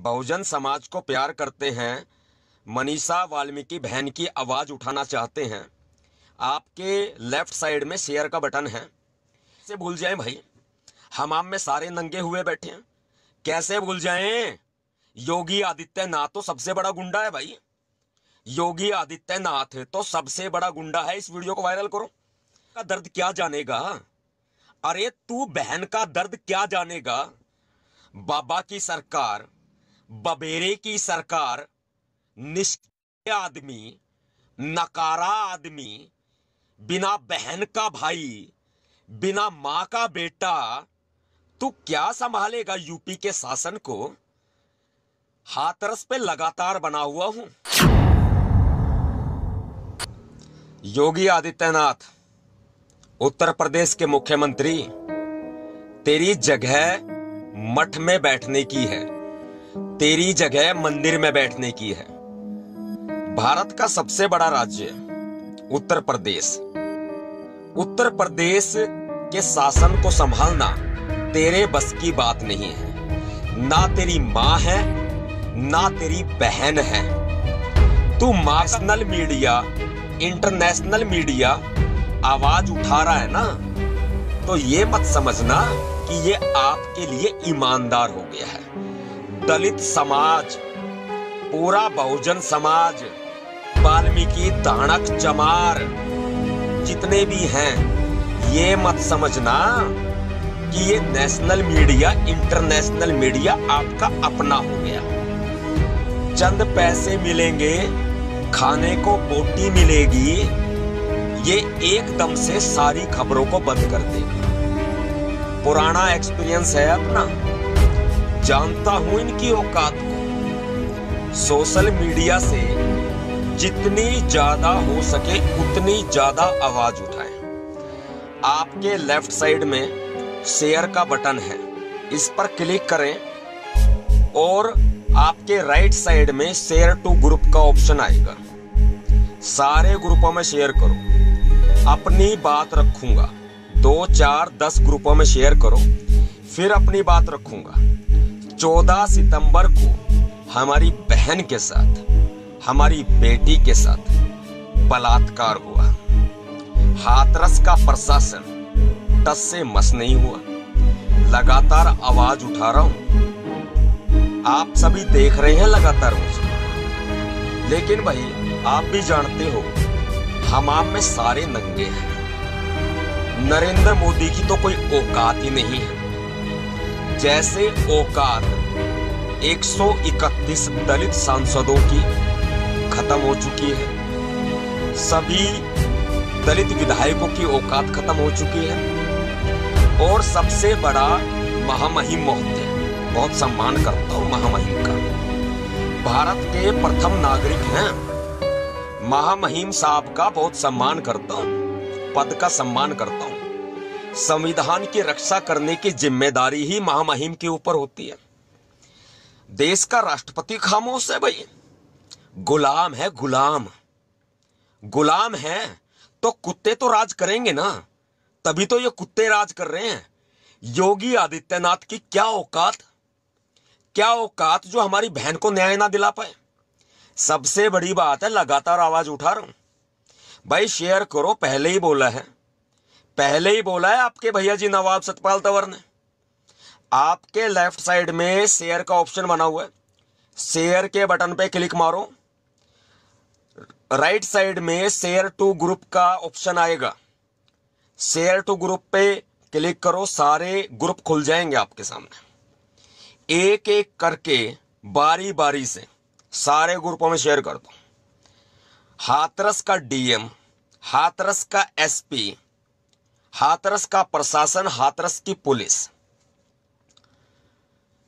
बहुजन समाज को प्यार करते हैं, मनीषा वाल्मीकि बहन की आवाज़ उठाना चाहते हैं। आपके लेफ़्ट साइड में शेयर का बटन है। से भूल जाएँ भाई। हमाम में सारे नंगे हुए बैठे हैं। कैसे भूल जाएँ? योगी आदित्यनाथ तो सबसे बड़ा गुंडा है भाई। योगी आदित्यनाथ तो सबसे बड़ा गुंडा है। इस वीडियो को वायरल करो। का दर्द क्या जानेगा? अरे तू बहन का दर्द क्या जानेगा? बाबा की सरकार बबेरे की सरकार, निष्क्रिय आदमी, नकारा आदमी, बिना बहन का भाई, बिना माँ का बेटा, तू क्या संभालेगा यूपी के शासन को? हाथरस पे लगातार बना हुआ हूँ। योगी आदित्यनाथ, उत्तर प्रदेश के मुख्यमंत्री, तेरी जगह मठ में बैठने की है। तेरी जगह मंदिर में बैठने की है। भारत का सबसे बड़ा राज्य, उत्तर प्रदेश। उत्तर प्रदेश के शासन को संभालना तेरे बस की बात नहीं है। ना तेरी माँ है, ना तेरी बहन है। तू मार्शनल मीडिया इंटरनेशनल मीडिया आवाज़ उठा रहा है ना? तो ये मत समझना कि ये आपके लिए ईमानदार हो गया है। दलित समाज, पूरा बहुजन समाज, वाल्मीकि दानक चमार। जितने भी हैं, ये मत समझना कि ये नेशनल मीडिया, इंटरनेशनल मीडिया आपका अपना हो गया। चंद पैसे मिलेंगे, खाने को बोटी मिलेगी, ये एकदम से सारी खबरों को बंद कर देगा। पुराना एक्सपीरियंस है अपना। जानता हूँ इनकी औकात को। सोशल मीडिया से जितनी ज़्यादा हो सके उतनी ज़्यादा आवाज़ उठाएँ। आपके लेफ़्ट साइड में शेयर का बटन है। इस पर क्लिक करें और आपके राइट साइड में शेयर टू ग्रुप का ऑप्शन आएगा। सारे ग्रुपों में शेयर करो। अपनी बात रखूँगा। दो, चार, दस ग्रुपों में शेयर करो। फिर अपनी बात रखूँगा। चौदह सितंबर को हमारी बहन के साथ, हमारी बेटी के साथ बलात्कार हुआ। हाथरस का प्रशासन टस से मस नहीं हुआ। लगातार आवाज़ उठा रहा हूँ। आप सभी देख रहे हैं लगातार मुझे। लेकिन भाई, आप भी जानते हो हमाम में सारे नंगे हैं। नरेंद्र मोदी की तो कोई औकात ही नहीं है। जैसे औकात 131 दलित सांसदों की खत्म हो चुकी है। सभी दलित विधायकों की औकात खत्म हो चुकी है। और सबसे बड़ा महामहिम महोदय, बहुत सम्मान करता हूँ महामहिम का। भारत के प्रथम नागरिक हैं। महामहिम साहब का बहुत सम्मान करता हूँ, पद का सम्मान करता हूँ। संविधान की रक्षा करने की ज़िम्मेदारी ही महामहिम के ऊपर होती है। देश का राष्ट्रपति खामोश है भाई। गुलाम है गुलाम। गुलाम है तो कुत्ते तो राज करेंगे ना। तभी तो ये कुत्ते राज कर रहे हैं। योगी आदित्यनाथ की क्या औकात? क्या औकात जो हमारी बहन को न्याय ना दिला पाए? सबसे बड़ी बात है, लगातार आवाज़ उठा रहा हूँ। भाई, शेयर करो, पहले ही बोला है। पहले ही बोला है आपके भैया जी नवाब सतपाल तंवर ने। आपके लेफ़्ट साइड में शेयर का ऑप्शन बना हुआ है। शेयर के बटन पे क्लिक मारो। राइट साइड में शेयर टू ग्रुप का ऑप्शन आएगा। शेयर टू ग्रुप पे क्लिक करो, सारे ग्रुप खुल जाएँगे आपके सामने। एक एक करके बारी बारी से सारे ग्रुपों में शेयर कर दो। हाथरस का डीएम हाथरस का एसपी हाथरस का प्रशासन, हाथरस की पुलिस।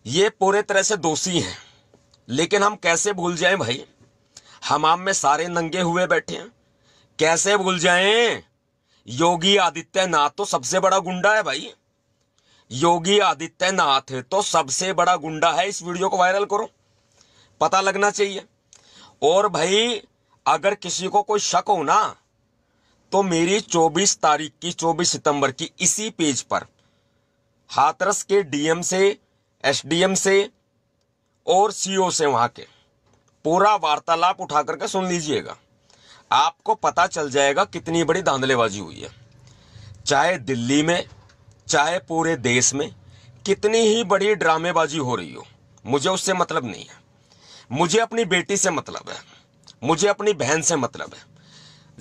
ये पूरे तरह से दोषी हैं। लेकिन हम कैसे भूल जाएँ भाई? हमाम में सारे नंगे हुए बैठे हैं। कैसे भूल जाएँ? योगी आदित्यनाथ तो सबसे बड़ा गुंडा है भाई। योगी आदित्यनाथ तो सबसे बड़ा गुंडा है। इस वीडियो को वायरल करो। पता लगना चाहिए। और भाई, अगर किसी को कोई शक हो ना तो मेरी 24 तारीख की 24 सितंबर की इसी पेज पर हाथरस के डीएम से, एसडीएम से और सीओ से वहाँ के पूरा वार्तालाप उठा करके सुन लीजिएगा। आपको पता चल जाएगा कितनी बड़ी धांधलेबाजी हुई है। चाहे दिल्ली में, चाहे पूरे देश में कितनी ही बड़ी ड्रामेबाजी हो रही हो, मुझे उससे मतलब नहीं है। मुझे अपनी बेटी से मतलब है। मुझे अपनी बहन से मतलब है।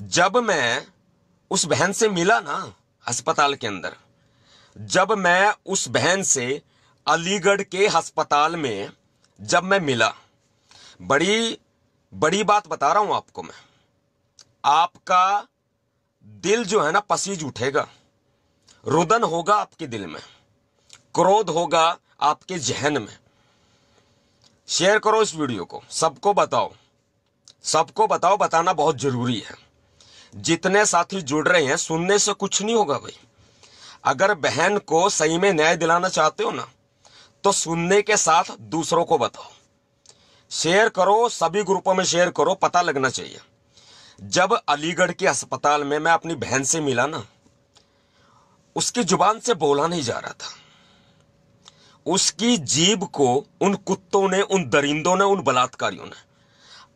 जब मैं उस बहन से मिला ना अस्पताल के अंदर। जब मैं उस बहन से अलीगढ़ के अस्पताल में जब मैं मिला, बड़ी बड़ी बात बता रहा हूँ आपको मैं। आपका दिल जो है ना पसीज उठेगा, रुदन होगा आपके दिल में, क्रोध होगा आपके जहन में। शेयर करो इस वीडियो को, सबको बताओ सबको बताओ, बताना बहुत ज़रूरी है। जितने साथी जुड़ रहे हैं, सुनने से कुछ नहीं होगा भाई। अगर बहन को सही में न्याय दिलाना चाहते हो ना तो सुनने के साथ दूसरों को बताओ। शेयर करो, सभी ग्रुपों में शेयर करो, पता लगना चाहिए। जब अलीगढ़ के अस्पताल में मैं अपनी बहन से मिला ना, उसकी ज़ुबान से बोला नहीं जा रहा था। उसकी जीभ को, उन कुत्तों ने, उन दरिंदों ने, उन बलात्कारियों ने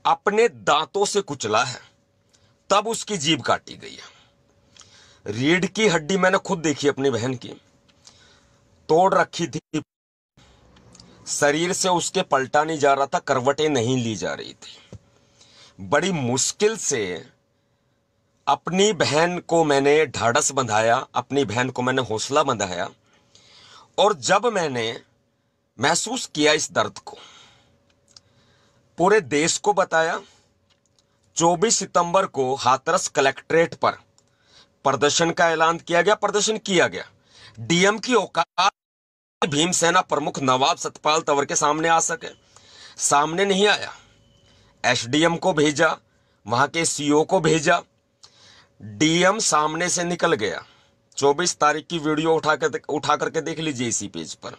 अपने दांतों से कुचला है। तब उसकी जीभ काटी गई है। रीढ़ की हड्डी मैंने खुद देखी अपनी बहन की। तोड़ रखी थी। शरीर से उसके पलटा नहीं जा रहा था, करवटें नहीं ली जा रही थी। बड़ी मुश्किल से अपनी बहन को मैंने ढाढ़स बंधाया, अपनी बहन को मैंने हौसला बंधाया और जब मैंने महसूस किया इस दर्द को, पूरे देश को बताया 24 सितंबर को हाथरस कलेक्ट्रेट पर प्रदर्शन का ऐलान किया गया, प्रदर्शन किया गया। डीएम की औकात भीमसेना प्रमुख नवाब सतपाल तंवर के सामने आ सके। सामने नहीं आया। एसडीएम को भेजा, वहाँ के सीओ को भेजा। डीएम सामने से निकल गया। 24 तारीख की वीडियो उठा कर उठा करके देख लीजिए इसी पेज पर।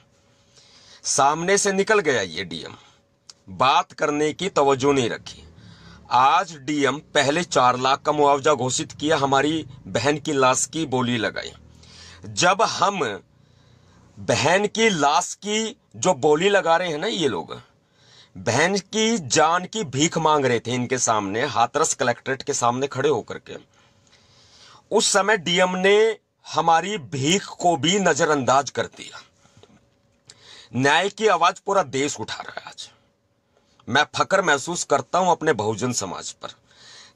सामने से निकल गया ये डीएम। बात करने की तवज्जो नहीं रखी। आज डीएम पहले चार लाख का मुआवजा घोषित किया, हमारी बहन की लाश की बोली लगाई। जब हम बहन की लाश की जो बोली लगा रहे हैं ना ये लोग, बहन की जान की भीख मांग रहे थे इनके सामने, हाथरस कलेक्ट्रेट के सामने खड़े होकर के, उस समय डीएम ने हमारी भीख को भी नजरअंदाज कर दिया। न्याय की आवाज़ पूरा देश उठा रहा है आज। मैं फकर महसूस करता हूँ अपने बहुजन समाज पर।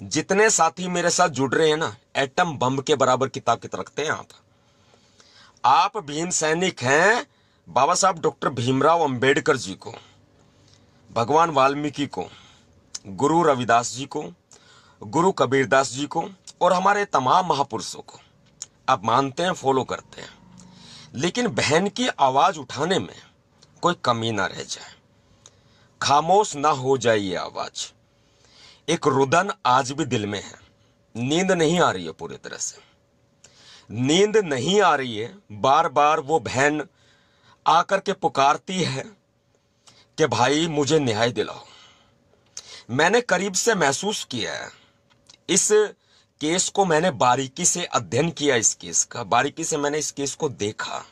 जितने साथी मेरे साथ जुड़ रहे हैं ना, एटम बम के बराबर की ताकत रखते हैं आप। आप भीम सैनिक हैं, बाबा साहब डॉक्टर भीमराव अंबेडकर जी को, भगवान वाल्मीकि को, गुरु रविदास जी को, गुरु कबीरदास जी को, और हमारे तमाम महापुरुषों को। आप मानते हैं फॉलो करते हैं। लेकिन बहन की आवाज़ उठाने में कोई कमी ना रह जाए। खामोश ना हो ये आवाज़। एक रुदन आज भी दिल में है। नींद नहीं आ रही है पूरी तरह से। नींद नहीं आ रही है बार बार वो बहन आकर के पुकारती है कि भाई मुझे न्याय दिलाओ। मैंने करीब से महसूस किया है। इस केस को मैंने बारीकी से अध्ययन किया इस केस का, बारीकी से मैंने इस केस को देखा।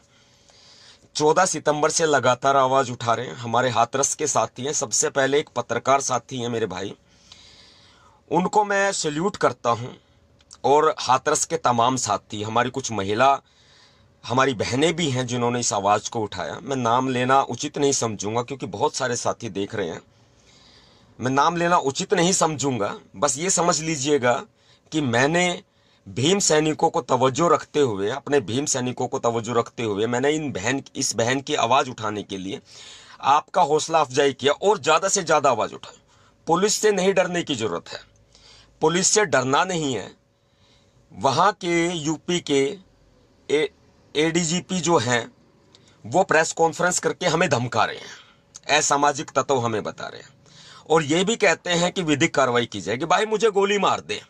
चौदह सितंबर से लगातार आवाज़ उठा रहे हैं। हमारे हाथरस के साथी हैं। सबसे पहले एक पत्रकार साथी हैं मेरे भाई। उनको मैं सल्यूट करता हूँ और हाथरस के तमाम साथी, हमारी कुछ महिला, हमारी बहनें भी हैं जिन्होंने इस आवाज़ को उठाया। मैं नाम लेना उचित नहीं समझूँगा क्योंकि बहुत सारे साथी देख रहे हैं। मैं नाम लेना उचित नहीं समझूँगा। बस ये समझ लीजिएगा कि मैंने भीम सैनिकों को तवज्जो रखते हुए, अपने भीम सैनिकों को तवज्जो रखते हुए मैंने इन बहन, इस बहन की आवाज़ उठाने के लिए आपका हौसला अफजाई किया और ज़्यादा से ज़्यादा आवाज़ उठाई। पुलिस से नहीं डरने की ज़रूरत है। पुलिस से डरना नहीं है। वहाँ के यूपी के ए एडीजीपी जो हैं, वो प्रेस कॉन्फ्रेंस करके हमें धमका रहे हैं। असामाजिक तत्व हमें बता रहे हैं। और ये भी कहते हैं कि विधिक कार्रवाई की जाएगी। भाई मुझे गोली मार दे।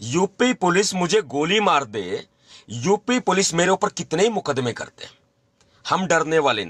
यूपी पुलिस मुझे गोली मार दे। यूपी पुलिस मेरे ऊपर कितने ही मुकदमे करते हम डरने वाले नहीं।